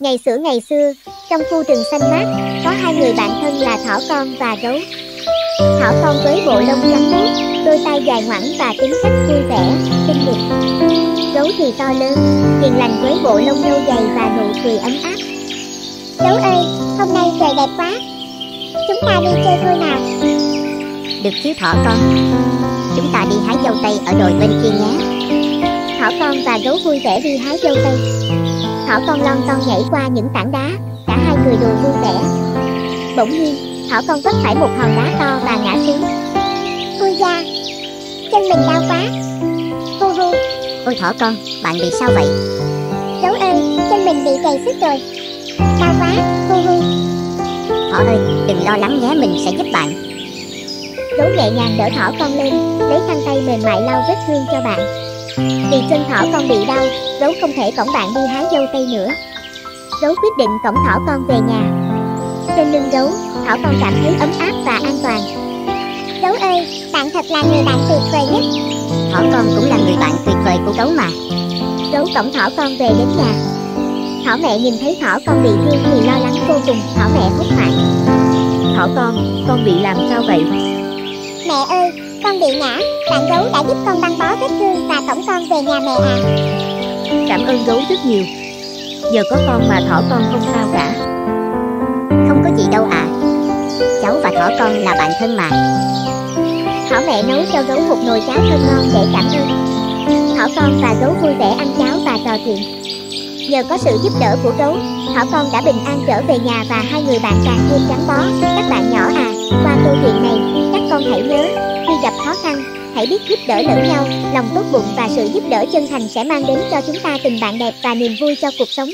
Ngày xưa ngày xưa, trong khu rừng xanh mát, có hai người bạn thân là thỏ con và gấu. Thỏ con với bộ lông trắng muốt, đôi tay dài ngoẵng và tính cách vui vẻ, tinh nghịch. Gấu thì to lớn, hiền lành với bộ lông nâu dày và nụ cười ấm áp. Gấu ơi, hôm nay trời đẹp quá. Chúng ta đi chơi thôi nào. Được chứ thỏ con. Chúng ta đi hái dâu tây ở đồi bên kia nhé. Thỏ con và gấu vui vẻ đi hái dâu tây. Thỏ con lon ton nhảy qua những tảng đá, cả hai người đùa vui vẻ. Bỗng nhiên, thỏ con vấp phải một hòn đá to và ngã xuống. Ui da, chân mình đau quá. Hu hu, Ôi thỏ con, bạn bị sao vậy? gấu ơi, chân mình bị trầy sức rồi. Đau quá, hu hu. Thỏ ơi, đừng lo lắng nhé, mình sẽ giúp bạn. Gấu nhẹ nhàng đỡ thỏ con lên, lấy khăn tay mềm mại lau vết thương cho bạn. Vì chân thỏ con bị đau, gấu không thể cõng bạn đi hái dâu tây nữa. Gấu quyết định cõng thỏ con về nhà. Trên lưng gấu, thỏ con cảm thấy ấm áp và an toàn. Gấu ơi, bạn thật là người bạn tuyệt vời nhất. Thỏ con cũng là người bạn tuyệt vời của gấu mà. Gấu cõng thỏ con về đến nhà. Thỏ mẹ nhìn thấy thỏ con bị thương thì lo lắng vô cùng, thỏ mẹ hốt hoảng. Thỏ con, con bị làm sao vậy? Mẹ ơi, con bị ngã. Bạn gấu đã giúp con băng bó vết thương và cõng con về nhà mẹ à. Cảm ơn gấu rất nhiều. Giờ có con mà thỏ con không sao cả. Không có gì đâu ạ. Cháu và thỏ con là bạn thân mà. Thỏ mẹ nấu cho gấu một nồi cháo thơm ngon để cảm ơn. Thỏ con và gấu vui vẻ ăn cháo và trò chuyện. Nhờ có sự giúp đỡ của gấu, thỏ con đã bình an trở về nhà và hai người bạn càng thêm gắn bó. Các bạn nhỏ à, qua câu chuyện này, hãy biết giúp đỡ lẫn nhau, lòng tốt bụng và sự giúp đỡ chân thành sẽ mang đến cho chúng ta tình bạn đẹp và niềm vui cho cuộc sống.